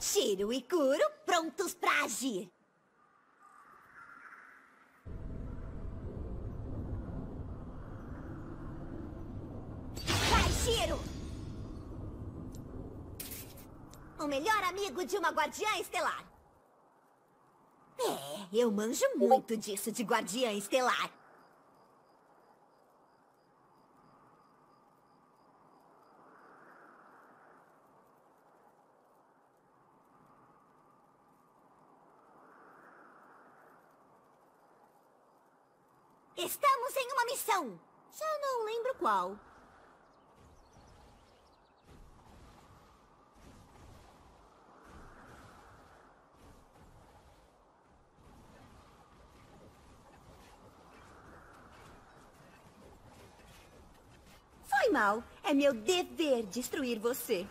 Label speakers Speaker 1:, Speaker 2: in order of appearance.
Speaker 1: Shiro e Kuro prontos pra agir. Vai, Shiro! O melhor amigo de uma guardiã estelar. É, eu manjo muito disso de guardiã estelar. Estamos em uma missão. Já não lembro qual. Foi mal. É meu dever destruir você.